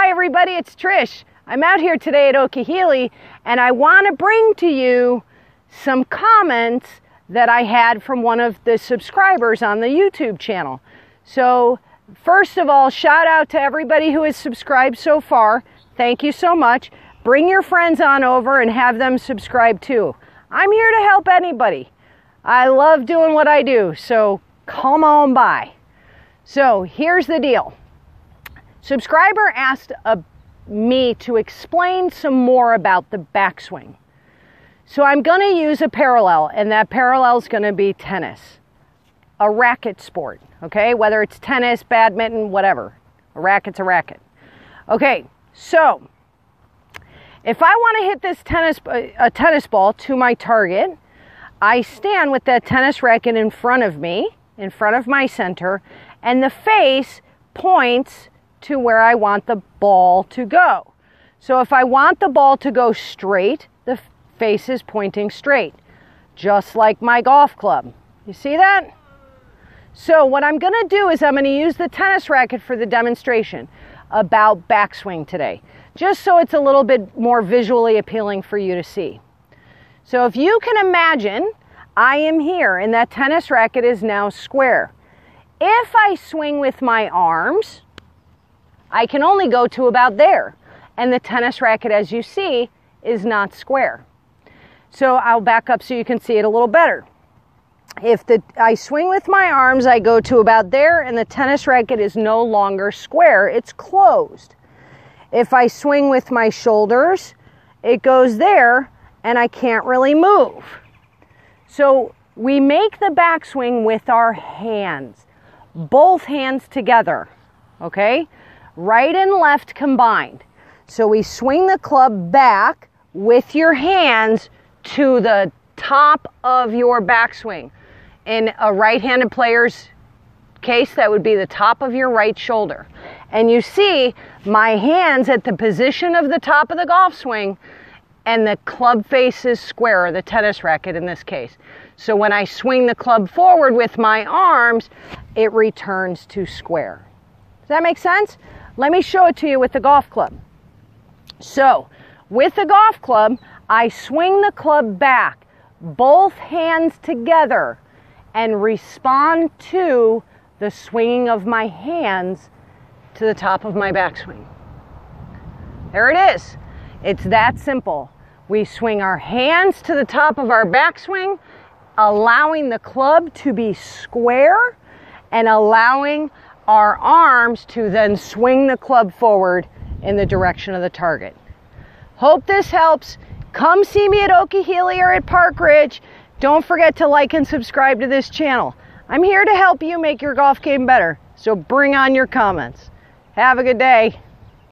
Hi everybody, it's Trish. I'm out here today at Okeeheelee and I want to bring to you some comments that I had from one of the subscribers on the YouTube channel. So first of all, shout out to everybody who has subscribed so far. Thank you so much. Bring your friends on over and have them subscribe too. I'm here to help anybody. I love doing what I do, so come on by. So here's the deal. Subscriber asked a, me to explain some more about the backswing. So I'm going to use a parallel, and that parallel is going to be tennis, a racket sport, okay? Whether it's tennis, badminton, whatever. A racket's a racket. Okay, so if I want to hit this tennis, uh, a tennis ball to my target, I stand with that tennis racket in front of me, in front of my center, and the face points to where I want the ball to go. So if I want the ball to go straight, the face is pointing straight, just like my golf club. You see that? So what I'm going to do is I'm going to use the tennis racket for the demonstration about backswing today, just so it's a little bit more visually appealing for you to see. So if you can imagine, I am here and that tennis racket is now square. If I swing with my arms, I can only go to about there. And the tennis racket, as you see, is not square. So I'll back up so you can see it a little better. If the, I swing with my arms, I go to about there and the tennis racket is no longer square, it's closed. If I swing with my shoulders, it goes there and I can't really move. So we make the backswing with our hands, both hands together, okay? Right and left combined. So we swing the club back with your hands to the top of your backswing. In a right-handed player's case, that would be the top of your right shoulder. And you see my hands at the position of the top of the golf swing and the club face is square, the tennis racket in this case. So when I swing the club forward with my arms, it returns to square. Does that make sense? Let me show it to you with the golf club. So, with the golf club, I swing the club back, both hands together, and respond to the swinging of my hands to the top of my backswing. There it is. It's that simple. We swing our hands to the top of our backswing, allowing the club to be square and allowing our arms to then swing the club forward in the direction of the target. Hope this helps. Come see me at Okeeheelee or at Park Ridge. Don't forget to like and subscribe to this channel. I'm here to help you make your golf game better, so bring on your comments. Have a good day.